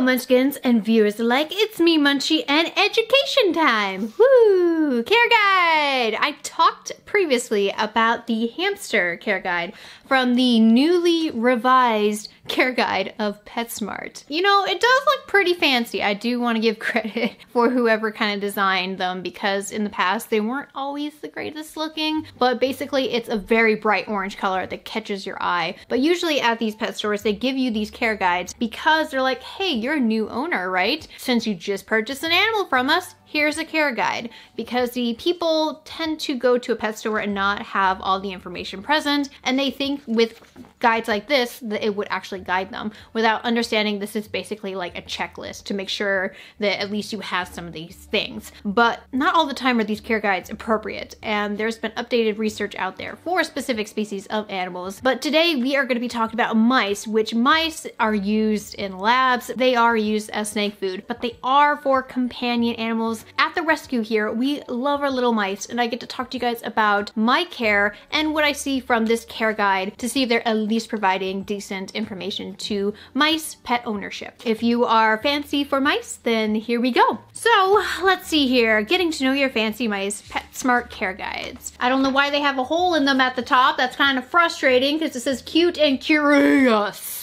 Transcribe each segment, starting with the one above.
Munchkins and viewers alike. It's me, Munchie, and education time. Woo! Care guide. I talked previously about the hamster care guide from the newly revised care guide of PetSmart. You know, it does look pretty fancy. I do want to give credit for whoever kind of designed them because in the past they weren't always the greatest looking, but basically it's a very bright orange color that catches your eye. But usually at these pet stores, they give you these care guides because they're like, hey, you're a new owner, right? Since you just purchased an animal from us, here's a care guide because the people tend to go to a pet store and not have all the information present and they think with guides like this that it would actually guide them without understanding this is basically like a checklist to make sure that at least you have some of these things. But not all the time are these care guides appropriate and there's been updated research out there for specific species of animals. But today we are going to be talking about mice, which mice are used in labs. They are used as snake food, but they are for companion animals animals. At the rescue here, we love our little mice and I get to talk to you guys about my care and what I see from this care guide to see if they're at least providing decent information to mice pet ownership. If you are fancy for mice, then here we go. So let's see here, getting to know your fancy mice pet smart care guides. I don't know why they have a hole in them at the top. That's kind of frustrating because it says cute and curious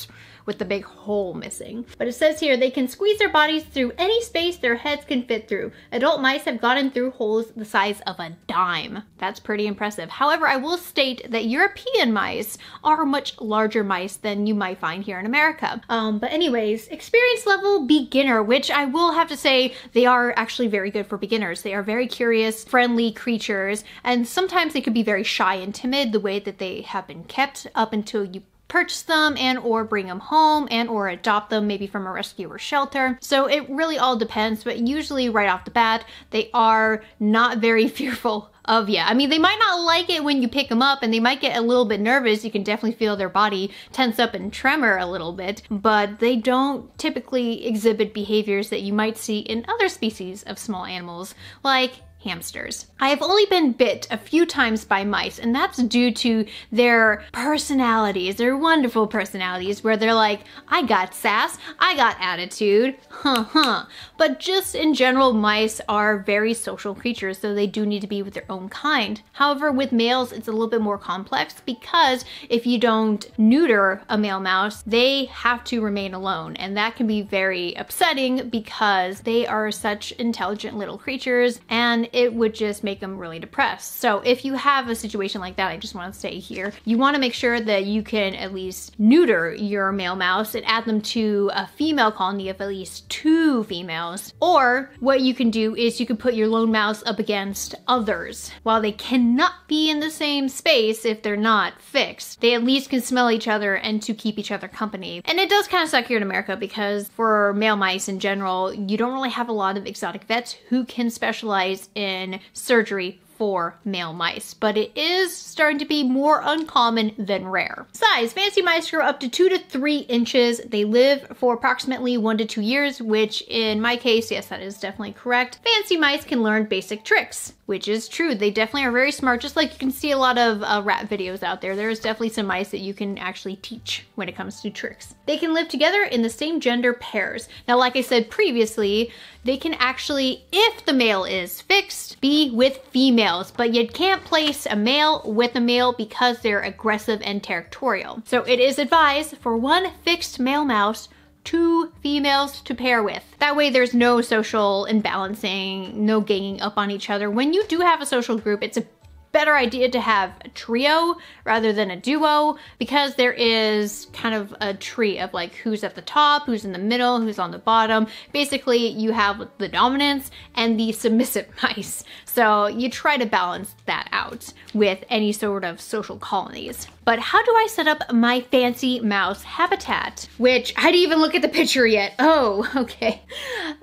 with the big hole missing. But it says here, they can squeeze their bodies through any space their heads can fit through. Adult mice have gotten through holes the size of a dime. That's pretty impressive. However, I will state that European mice are much larger mice than you might find here in America. Um, but anyways, experience level beginner, which I will have to say they are actually very good for beginners. They are very curious, friendly creatures, and sometimes they could be very shy and timid the way that they have been kept up until you purchase them and or bring them home and or adopt them maybe from a rescue or shelter. So it really all depends, but usually right off the bat, they are not very fearful of you. I mean, they might not like it when you pick them up and they might get a little bit nervous. You can definitely feel their body tense up and tremor a little bit, but they don't typically exhibit behaviors that you might see in other species of small animals like hamsters. I have only been bit a few times by mice, and that's due to their personalities, their wonderful personalities, where they're like, I got sass, I got attitude, huh huh. But just in general, mice are very social creatures, so they do need to be with their own kind. However, with males, it's a little bit more complex because if you don't neuter a male mouse, they have to remain alone, and that can be very upsetting because they are such intelligent little creatures, and it would just make them really depressed. So if you have a situation like that, I just want to say here, you want to make sure that you can at least neuter your male mouse and add them to a female colony of at least two females. Or what you can do is you can put your lone mouse up against others. While they cannot be in the same space if they're not fixed, they at least can smell each other and to keep each other company. And it does kind of suck here in America because for male mice in general, you don't really have a lot of exotic vets who can specialize in in surgery for male mice, but it is starting to be more uncommon than rare. Size, fancy mice grow up to two to three inches. They live for approximately one to two years, which in my case, yes, that is definitely correct. Fancy mice can learn basic tricks which is true. They definitely are very smart, just like you can see a lot of uh, rat videos out there. There's definitely some mice that you can actually teach when it comes to tricks. They can live together in the same gender pairs. Now, like I said previously, they can actually, if the male is fixed, be with females, but you can't place a male with a male because they're aggressive and territorial. So it is advised for one fixed male mouse two females to pair with. That way there's no social imbalancing, no ganging up on each other. When you do have a social group, it's a better idea to have a trio rather than a duo because there is kind of a tree of like who's at the top, who's in the middle, who's on the bottom. Basically, you have the dominance and the submissive mice. So you try to balance that out with any sort of social colonies. But how do I set up my fancy mouse habitat? Which, I didn't even look at the picture yet. Oh, okay.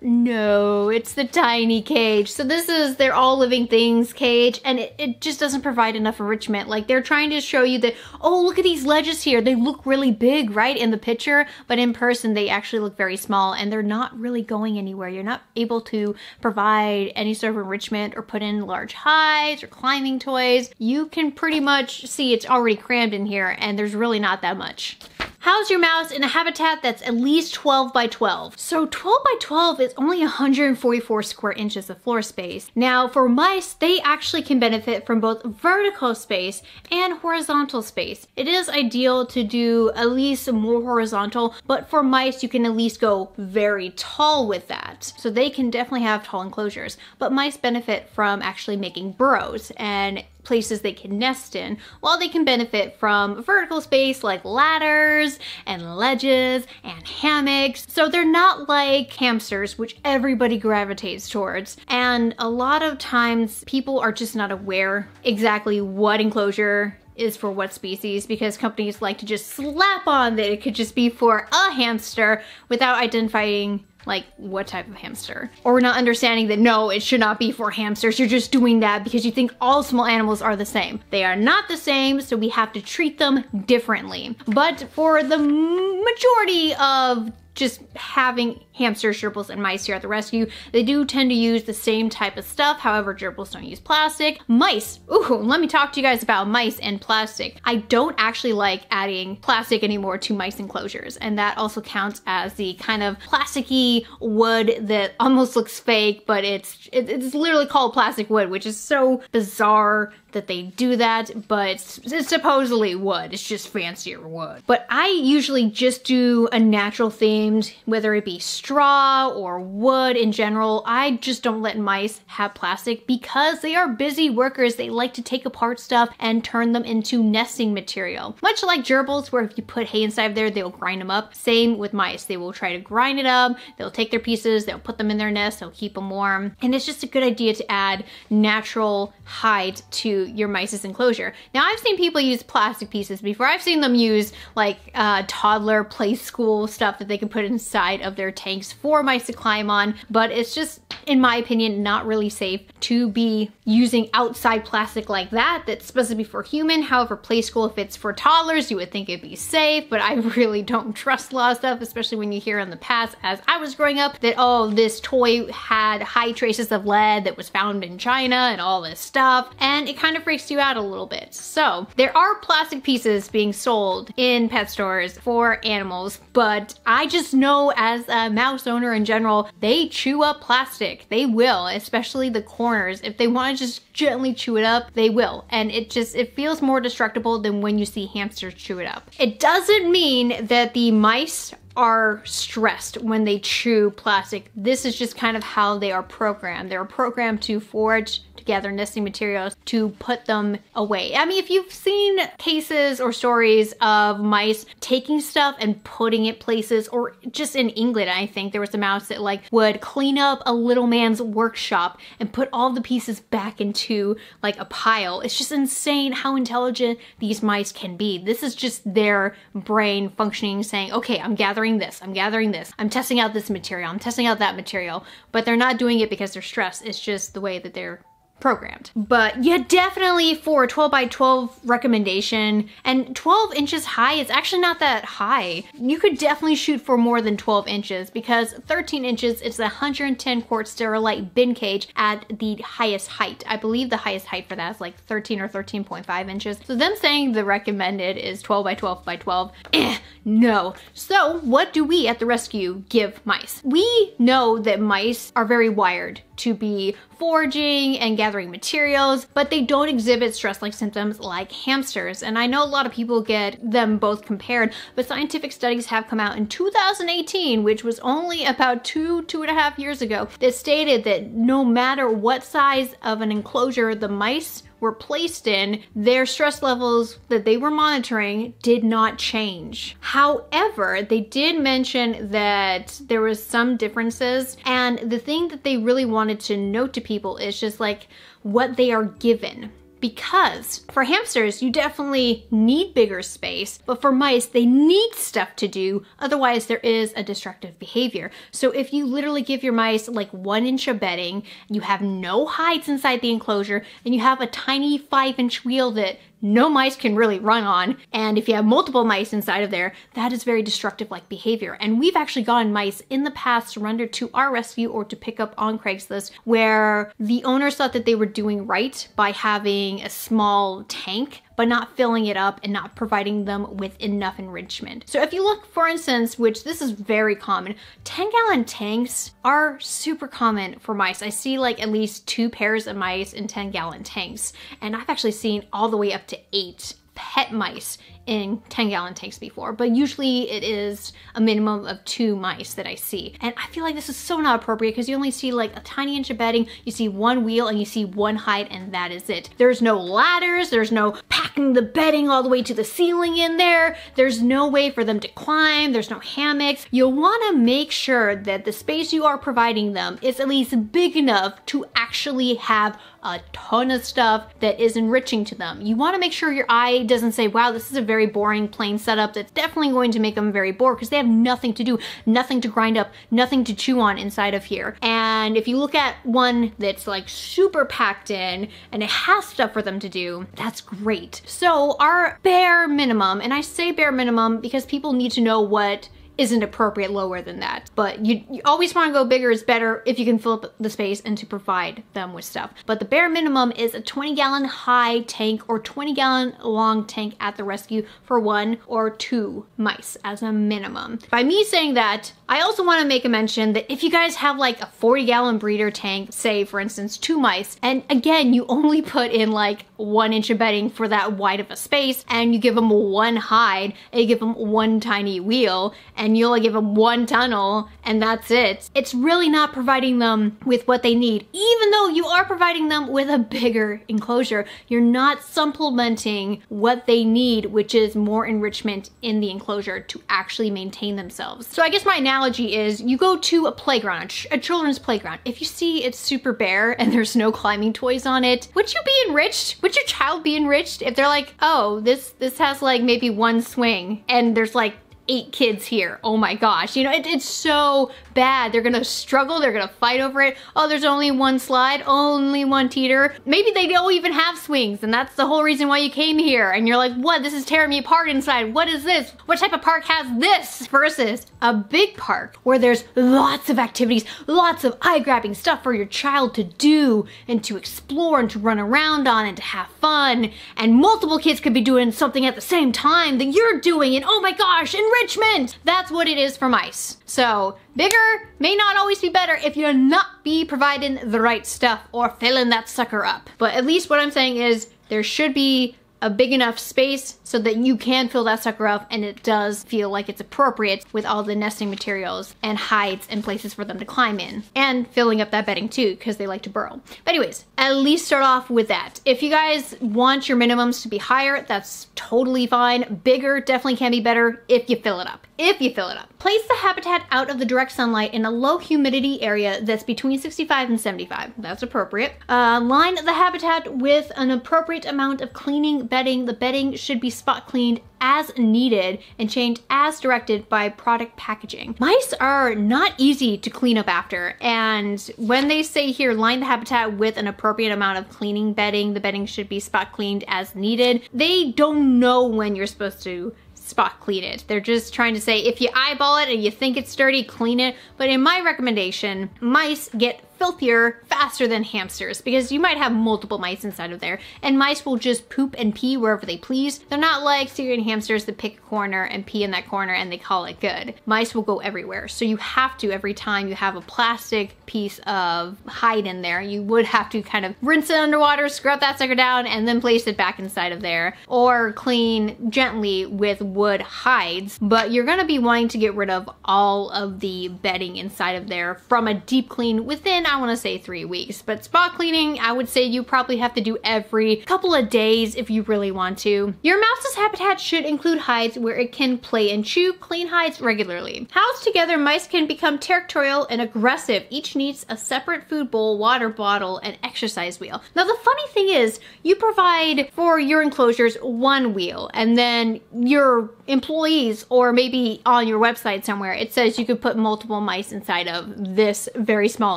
No, it's the tiny cage. So this is their all living things cage and it, it just doesn't provide enough enrichment. Like they're trying to show you that, oh, look at these ledges here. They look really big, right, in the picture, but in person they actually look very small and they're not really going anywhere. You're not able to provide any sort of enrichment or put in large hides or climbing toys. You can pretty much see it's already crammed in here and there's really not that much. House your mouse in a habitat that's at least 12 by 12. So 12 by 12 is only 144 square inches of floor space. Now for mice, they actually can benefit from both vertical space and horizontal space. It is ideal to do at least more horizontal, but for mice, you can at least go very tall with that. So they can definitely have tall enclosures, but mice benefit from actually making burrows and places they can nest in, while they can benefit from vertical space like ladders and ledges and hammocks. So they're not like hamsters, which everybody gravitates towards. And a lot of times people are just not aware exactly what enclosure is for what species because companies like to just slap on that it could just be for a hamster without identifying like what type of hamster. Or not understanding that no, it should not be for hamsters. You're just doing that because you think all small animals are the same. They are not the same, so we have to treat them differently. But for the majority of just having hamsters, gerbils, and mice here at the rescue. They do tend to use the same type of stuff. However, gerbils don't use plastic. Mice. Ooh, let me talk to you guys about mice and plastic. I don't actually like adding plastic anymore to mice enclosures. And that also counts as the kind of plasticky wood that almost looks fake, but it's, it's literally called plastic wood, which is so bizarre that they do that, but it's supposedly wood. It's just fancier wood. But I usually just do a natural themed, whether it be straw or wood in general. I just don't let mice have plastic because they are busy workers. They like to take apart stuff and turn them into nesting material. Much like gerbils, where if you put hay inside of there, they'll grind them up. Same with mice. They will try to grind it up. They'll take their pieces, they'll put them in their nest, they'll keep them warm. And it's just a good idea to add natural hide to your mice's enclosure. Now I've seen people use plastic pieces before. I've seen them use like uh, toddler Playskool stuff that they can put inside of their tanks for mice to climb on, but it's just, in my opinion, not really safe to be using outside plastic like that that's supposed to be for human. However, Playskool, if it's for toddlers, you would think it'd be safe, but I really don't trust a lot of stuff, especially when you hear in the past, as I was growing up, that, oh, this toy had high traces of lead that was found in China and all this stuff, and it kind of freaks you out a little bit. So there are plastic pieces being sold in pet stores for animals, but I just know as a mouse owner in general, they chew up plastic. They will, especially the corners. If they want to just gently chew it up, they will. And it just, it feels more destructible than when you see hamsters chew it up. It doesn't mean that the mice are stressed when they chew plastic. This is just kind of how they are programmed. They're programmed to forage together nesting materials to put them away. I mean, if you've seen cases or stories of mice taking stuff and putting it places, or just in England, I think there was a mouse that like would clean up a little man's workshop and put all the pieces back into like a pile. It's just insane how intelligent these mice can be. This is just their brain functioning saying, okay, I'm gathering this, I'm gathering this, I'm testing out this material, I'm testing out that material, but they're not doing it because they're stressed. It's just the way that they're programmed. But yeah, definitely for a 12 by 12 recommendation and 12 inches high is actually not that high. You could definitely shoot for more than 12 inches because 13 inches is the 110 quart Sterilite bin cage at the highest height. I believe the highest height for that is like 13 or 13.5 inches. So them saying the recommended is 12 by 12 by 12, eh, no. So what do we at the rescue give mice? We know that mice are very wired to be foraging and gathering materials, but they don't exhibit stress-like symptoms like hamsters. And I know a lot of people get them both compared, but scientific studies have come out in 2018, which was only about two, two and a half years ago, that stated that no matter what size of an enclosure the mice were placed in, their stress levels that they were monitoring did not change. However, they did mention that there was some differences and the thing that they really wanted to note to people is just like what they are given because for hamsters, you definitely need bigger space, but for mice, they need stuff to do, otherwise there is a destructive behavior. So if you literally give your mice like one inch of bedding, you have no hides inside the enclosure, and you have a tiny five inch wheel that no mice can really run on. And if you have multiple mice inside of there, that is very destructive like behavior. And we've actually gotten mice in the past surrendered to our rescue or to pick up on Craigslist where the owners thought that they were doing right by having a small tank but not filling it up and not providing them with enough enrichment. So if you look, for instance, which this is very common, 10 gallon tanks are super common for mice. I see like at least two pairs of mice in 10 gallon tanks, and I've actually seen all the way up to eight pet mice in 10 gallon tanks before, but usually it is a minimum of two mice that I see. And I feel like this is so not appropriate because you only see like a tiny inch of bedding, you see one wheel and you see one hide and that is it. There's no ladders, there's no packing the bedding all the way to the ceiling in there, there's no way for them to climb, there's no hammocks. You'll wanna make sure that the space you are providing them is at least big enough to actually have a ton of stuff that is enriching to them. You wanna make sure your eye doesn't say, wow, this is a very boring plain setup that's definitely going to make them very bored because they have nothing to do, nothing to grind up, nothing to chew on inside of here. And if you look at one that's like super packed in and it has stuff for them to do, that's great. So our bare minimum, and I say bare minimum because people need to know what isn't appropriate lower than that. But you, you always want to go bigger is better if you can fill up the space and to provide them with stuff. But the bare minimum is a 20 gallon high tank or 20 gallon long tank at the rescue for one or two mice as a minimum. By me saying that, I also want to make a mention that if you guys have like a 40 gallon breeder tank, say for instance two mice, and again you only put in like one inch of bedding for that wide of a space and you give them one hide and you give them one tiny wheel and you only give them one tunnel and that's it. It's really not providing them with what they need. Even though you are providing them with a bigger enclosure, you're not supplementing what they need, which is more enrichment in the enclosure to actually maintain themselves. So I guess my analogy is you go to a playground, a, children's playground. If you see it's super bare and there's no climbing toys on it, would you be enriched? Would your child be enriched if they're like, oh, this, this has like maybe one swing and there's like eight kids here. Oh my gosh. You know, it, it's so bad. They're gonna struggle. They're gonna fight over it. Oh, there's only one slide, only one teeter. Maybe they don't even have swings and that's the whole reason why you came here. And you're like, what? This is tearing me apart inside. What is this? What type of park has this? Versus a big park where there's lots of activities, lots of eye-grabbing stuff for your child to do and to explore and to run around on and to have fun. And multiple kids could be doing something at the same time that you're doing and oh my gosh, enrichment. That's what it is for mice. So bigger may not always be better if you're not be providing the right stuff or filling that sucker up. But at least what I'm saying is there should be a big enough space so that you can fill that sucker up and it does feel like it's appropriate with all the nesting materials and hides and places for them to climb in. And filling up that bedding too because they like to burrow. But anyways, at least start off with that. If you guys want your minimums to be higher, that's totally fine. Bigger definitely can be better if you fill it up. If you fill it up. Place the habitat out of the direct sunlight in a low humidity area that's between 65 and 75. That's appropriate. Uh, line the habitat with an appropriate amount of cleaning bedding. The bedding should be spot cleaned as needed and changed as directed by product packaging. Mice are not easy to clean up after and when they say here line the habitat with an appropriate amount of cleaning bedding, the bedding should be spot cleaned as needed, they don't know when you're supposed to spot clean it. They're just trying to say if you eyeball it and you think it's dirty, clean it. But in my recommendation, mice get filthier faster than hamsters because you might have multiple mice inside of there and mice will just poop and pee wherever they please. They're not like Syrian hamsters that pick a corner and pee in that corner and they call it good. Mice will go everywhere. So you have to, every time you have a plastic piece of hide in there, you would have to kind of rinse it underwater, scrub that sucker down, and then place it back inside of there. Or clean gently with wood hides. But you're gonna be wanting to get rid of all of the bedding inside of there from a deep clean within I wanna say three weeks. But spot cleaning, I would say you probably have to do every couple of days if you really want to. Your mouse's habitat should include hides where it can play and chew clean hides regularly. Housed together, mice can become territorial and aggressive. Each needs a separate food bowl, water bottle, and exercise wheel. Now the funny thing is, you provide for your enclosures one wheel and then your employees or maybe on your website somewhere, it says you could put multiple mice inside of this very small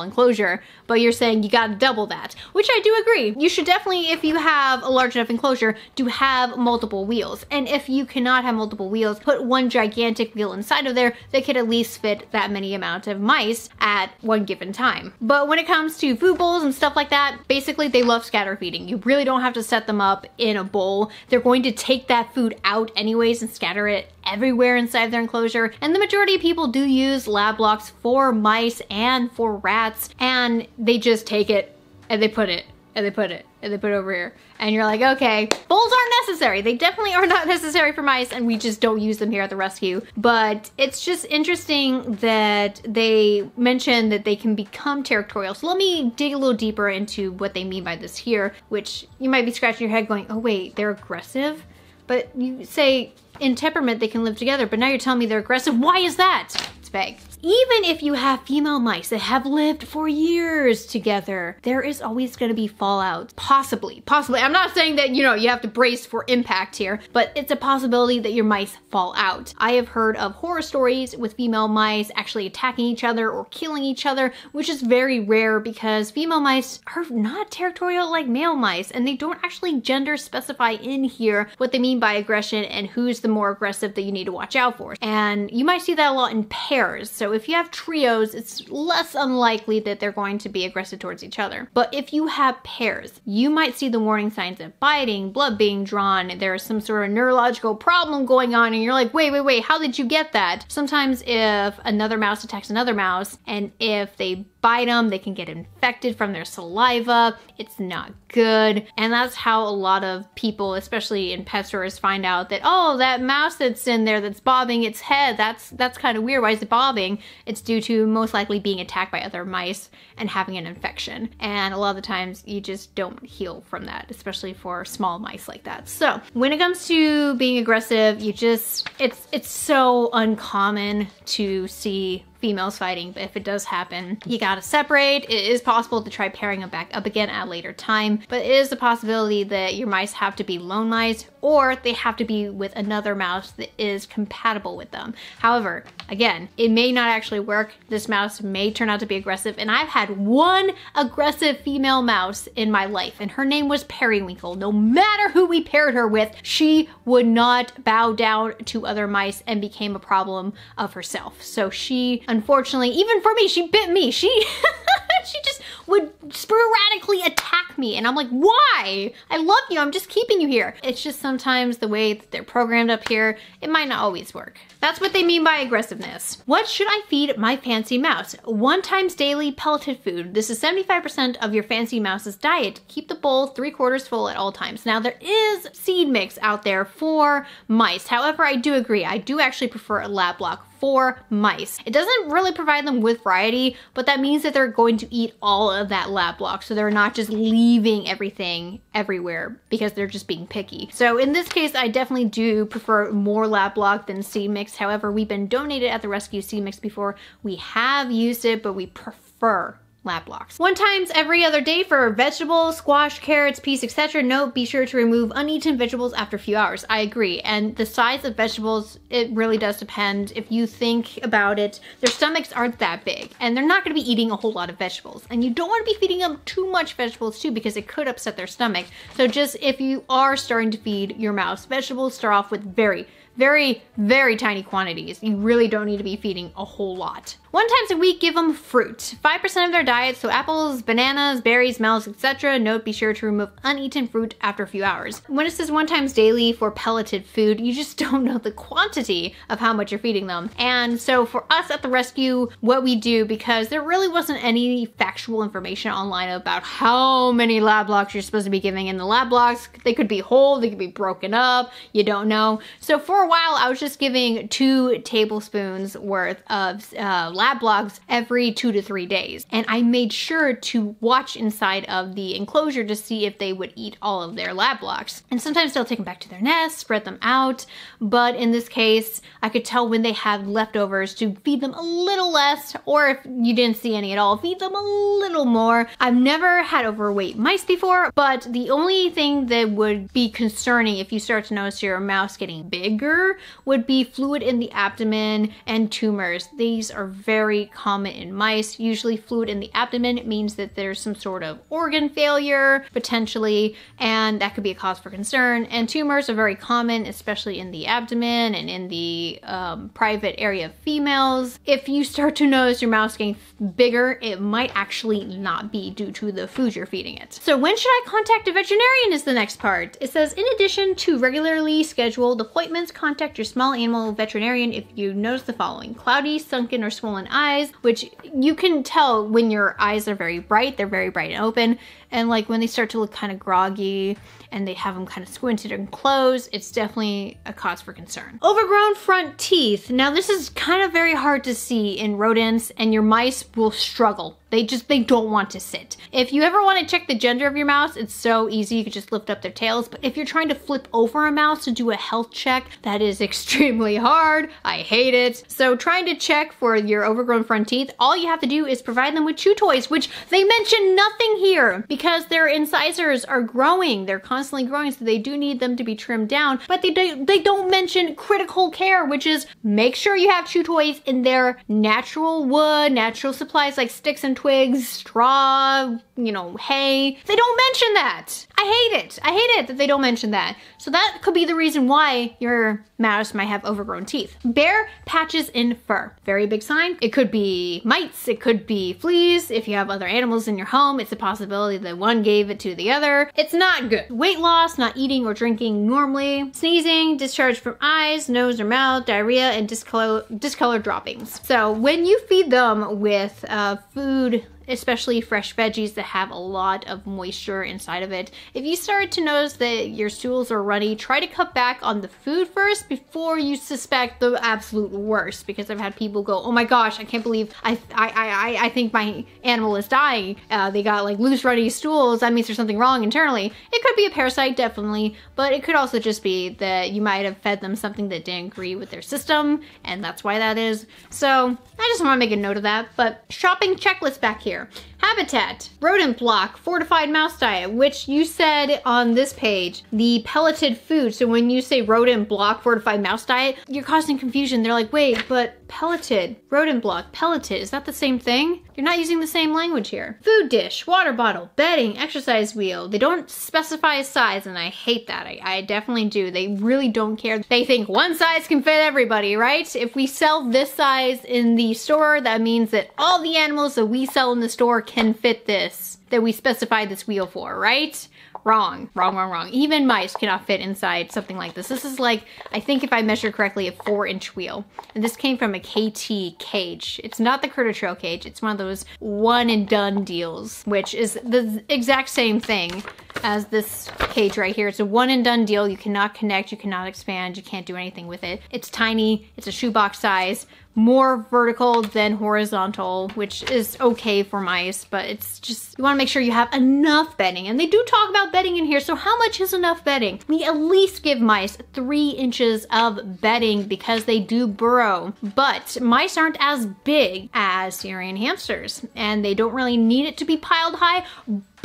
enclosure but you're saying you gotta double that, which I do agree. You should definitely, if you have a large enough enclosure, to have multiple wheels. And if you cannot have multiple wheels, put one gigantic wheel inside of there that could at least fit that many amount of mice at one given time. But when it comes to food bowls and stuff like that, basically they love scatter feeding. You really don't have to set them up in a bowl. They're going to take that food out anyways and scatter it everywhere inside their enclosure. And the majority of people do use lab blocks for mice and for rats, and they just take it and they put it and they put it and they put it over here. And you're like, okay, bowls aren't necessary. They definitely are not necessary for mice and we just don't use them here at the rescue. But it's just interesting that they mention that they can become territorial. So let me dig a little deeper into what they mean by this here, which you might be scratching your head going, oh wait, they're aggressive? But you say in temperament they can live together, but now you're telling me they're aggressive. Why is that? It's vague. Even if you have female mice that have lived for years together, there is always going to be fallout. Possibly, possibly. I'm not saying that, you know, you have to brace for impact here, but it's a possibility that your mice fall out. I have heard of horror stories with female mice actually attacking each other or killing each other, which is very rare because female mice are not territorial like male mice and they don't actually gender specify in here what they mean by aggression and who's the more aggressive that you need to watch out for. And you might see that a lot in pairs. So if you have trios, it's less unlikely that they're going to be aggressive towards each other. But if you have pairs, you might see the warning signs of biting, blood being drawn, there's some sort of neurological problem going on, and you're like, wait, wait, wait, how did you get that? Sometimes if another mouse attacks another mouse, and if they bite them, they can get infected from their saliva. It's not good. And that's how a lot of people, especially in pet stores, find out that, oh, that mouse that's in there that's bobbing its head, that's that's kind of weird. Why is it bobbing? It's due to most likely being attacked by other mice and having an infection. And a lot of the times you just don't heal from that, especially for small mice like that. So when it comes to being aggressive, you just, it's, it's so uncommon to see females fighting, but if it does happen, you gotta separate. It is possible to try pairing them back up again at a later time, but it is a possibility that your mice have to be lone mice or they have to be with another mouse that is compatible with them. However, again, it may not actually work. This mouse may turn out to be aggressive, and I've had one aggressive female mouse in my life, and her name was Periwinkle. No matter who we paired her with, she would not bow down to other mice and became a problem of herself. So she unfortunately, even for me, she bit me. She she just would sporadically attack me. And I'm like, why? I love you. I'm just keeping you here. It's just sometimes the way that they're programmed up here, it might not always work. That's what they mean by aggressiveness. What should I feed my fancy mouse? One times daily pelleted food. This is 75% of your fancy mouse's diet. Keep the bowl three quarters full at all times. Now there is seed mix out there for mice. However, I do agree. I do actually prefer a lab block for mice. It doesn't really provide them with variety, but that means that they're going to eat all of that lab block. So they're not just leaving everything everywhere because they're just being picky. So in this case, I definitely do prefer more lab block than seed mix. However, we've been donated at the rescue seed mix before. We have used it, but we prefer lab blocks. One times every other day for vegetables, squash, carrots, peas, etc. Note, be sure to remove uneaten vegetables after a few hours. I agree. And the size of vegetables, it really does depend. If you think about it, their stomachs aren't that big and they're not gonna be eating a whole lot of vegetables. And you don't wanna be feeding them too much vegetables too because it could upset their stomach. So just if you are starting to feed your mouse vegetables, start off with very, very, very tiny quantities. You really don't need to be feeding a whole lot. One times a week, give them fruit. 5% of their diet, so apples, bananas, berries, melons, etc. Note, be sure to remove uneaten fruit after a few hours. When it says one times daily for pelleted food, you just don't know the quantity of how much you're feeding them. And so for us at the rescue, what we do, because there really wasn't any factual information online about how many lab blocks you're supposed to be giving in the lab blocks. They could be whole, they could be broken up, you don't know. So for a while, I was just giving two tablespoons worth of uh, lab blocks every two to three days. And I made sure to watch inside of the enclosure to see if they would eat all of their lab blocks. And sometimes they'll take them back to their nest, spread them out. But in this case, I could tell when they had leftovers to feed them a little less, or if you didn't see any at all, feed them a little more. I've never had overweight mice before, but the only thing that would be concerning if you start to notice your mouse getting bigger would be fluid in the abdomen and tumors. These are very common in mice. Usually fluid in the abdomen means that there's some sort of organ failure, potentially, and that could be a cause for concern. And tumors are very common, especially in the abdomen and in the um, private area of females. If you start to notice your mouse getting bigger, it might actually not be due to the food you're feeding it. So when should I contact a veterinarian is the next part. It says, in addition to regularly scheduled appointments, contact your small animal veterinarian if you notice the following. Cloudy, sunken, or swollen eyes, which you can tell when your eyes are very bright, they're very bright and open, and like when they start to look kind of groggy and they have them kind of squinted and closed, it's definitely a cause for concern. Overgrown front teeth. Now this is kind of very hard to see in rodents and your mice will struggle. They just, they don't want to sit. If you ever want to check the gender of your mouse, it's so easy. You can just lift up their tails. But if you're trying to flip over a mouse to do a health check, that is extremely hard. I hate it. So trying to check for your overgrown front teeth, all you have to do is provide them with chew toys, which they mention nothing here because their incisors are growing. They're constantly growing, so they do need them to be trimmed down. But they, do, they don't mention critical care, which is make sure you have chew toys in their natural wood, natural supplies like sticks and twigs, straw, you know, hay. They don't mention that. I hate it. I hate it that they don't mention that. So that could be the reason why your mouse might have overgrown teeth. Bare patches in fur. Very big sign. It could be mites, it could be fleas. If you have other animals in your home, it's a possibility that one gave it to the other. It's not good. Weight loss, not eating or drinking normally, sneezing, discharge from eyes, nose or mouth, diarrhea, and discolor, discolored droppings. So when you feed them with uh, food especially fresh veggies that have a lot of moisture inside of it. If you start to notice that your stools are runny, try to cut back on the food first before you suspect the absolute worst because I've had people go, oh my gosh, I can't believe I, I, I, I think my animal is dying. Uh, they got like loose runny stools, that means there's something wrong internally. It could be a parasite, definitely, but it could also just be that you might have fed them something that didn't agree with their system and that's why that is. So I just want to make a note of that, but shopping checklist back here here. Habitat, rodent block, fortified mouse diet, which you said on this page, the pelleted food. So when you say rodent block, fortified mouse diet, you're causing confusion. They're like, wait, but pelleted, rodent block, pelleted, is that the same thing? You're not using the same language here. Food dish, water bottle, bedding, exercise wheel. They don't specify a size and I hate that. I, I definitely do. They really don't care. They think one size can fit everybody, right? If we sell this size in the store, that means that all the animals that we sell in the store can fit this, that we specified this wheel for, right? Wrong, wrong, wrong, wrong. Even mice cannot fit inside something like this. This is like, I think if I measure correctly, a four inch wheel. And this came from a Kaytee cage. It's not the Critter Trail cage. It's one of those one and done deals, which is the exact same thing as this cage right here. It's a one and done deal. You cannot connect, you cannot expand, you can't do anything with it. It's tiny, it's a shoebox size, more vertical than horizontal, which is okay for mice, but it's just, you wanna make sure you have enough bedding. And they do talk about bedding in here, so how much is enough bedding? We at least give mice three inches of bedding because they do burrow. But mice aren't as big as Syrian hamsters, and they don't really need it to be piled high,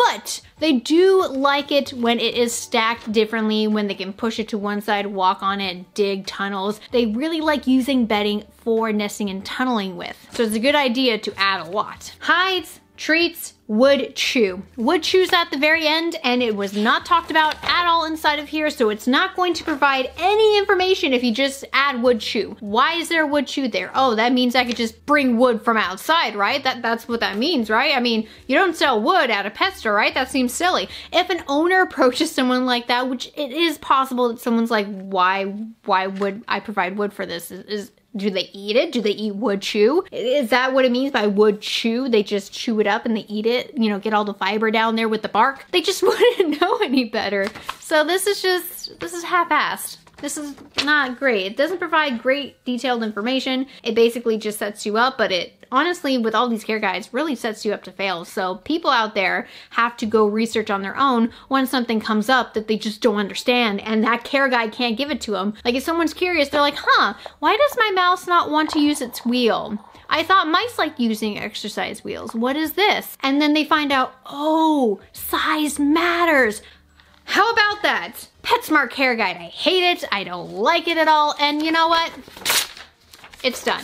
but they do like it when it is stacked differently, when they can push it to one side, walk on it, dig tunnels. They really like using bedding for nesting and tunneling with. So it's a good idea to add a lot. Hides, treats, wood chew. Wood chews at the very end and it was not talked about at all inside of here so it's not going to provide any information if you just add wood chew. Why is there wood chew there? Oh, that means I could just bring wood from outside, right? That That's what that means, right? I mean, you don't sell wood at a pet store, right? That seems silly. If an owner approaches someone like that, which it is possible that someone's like, why, why would I provide wood for this? Is, is do they eat it? Do they eat wood chew? Is that what it means by wood chew? They just chew it up and they eat it, you know, get all the fiber down there with the bark? They just wouldn't know any better. So this is just, this is half-assed. This is not great. It doesn't provide great detailed information. It basically just sets you up, but it honestly, with all these care guides, really sets you up to fail. So people out there have to go research on their own when something comes up that they just don't understand and that care guide can't give it to them. Like if someone's curious, they're like, huh, why does my mouse not want to use its wheel? I thought mice like using exercise wheels. What is this? And then they find out, oh, size matters. How about that? PetSmart Care Guide, I hate it, I don't like it at all, and you know what? It's done.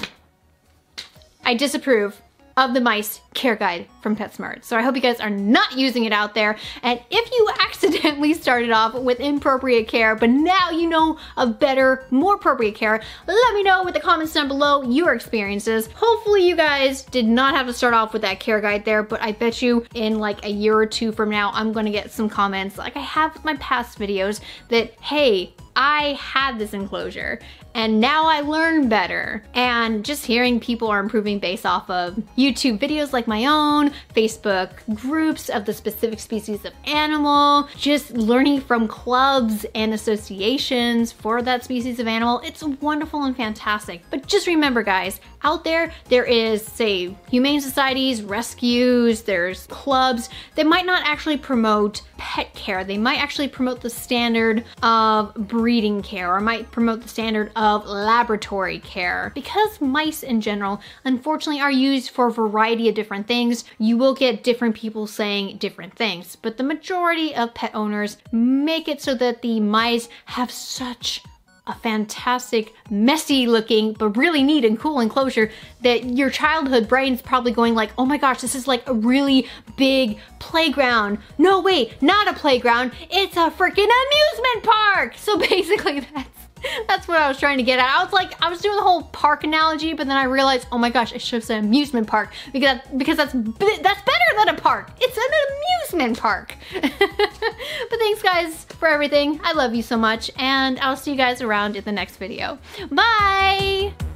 I disapprove of the mice care guide from PetSmart. So I hope you guys are not using it out there. And if you accidentally started off with inappropriate care, but now you know of better, more appropriate care, let me know with the comments down below your experiences. Hopefully you guys did not have to start off with that care guide there, but I bet you in like a year or two from now, I'm gonna get some comments like I have with my past videos that, hey, I had this enclosure and now I learn better. And just hearing people are improving based off of YouTube videos like my own, Facebook groups of the specific species of animal, just learning from clubs and associations for that species of animal, it's wonderful and fantastic. But just remember guys, out there, there is, say, humane societies, rescues, there's clubs They might not actually promote pet care. They might actually promote the standard of breeding care or might promote the standard of laboratory care. Because mice in general, unfortunately, are used for a variety of different things, you will get different people saying different things. But the majority of pet owners make it so that the mice have such a fantastic, messy looking, but really neat and cool enclosure that your childhood brain's probably going like, oh my gosh, this is like a really big playground. No, wait, not a playground. It's a freaking amusement park. So basically that's that's what I was trying to get at. I was like, I was doing the whole park analogy, but then I realized, oh my gosh, I should have said amusement park because because that's that's better than a park. It's an amusement park. but thanks guys for everything. I love you so much, and I'll see you guys around in the next video. Bye!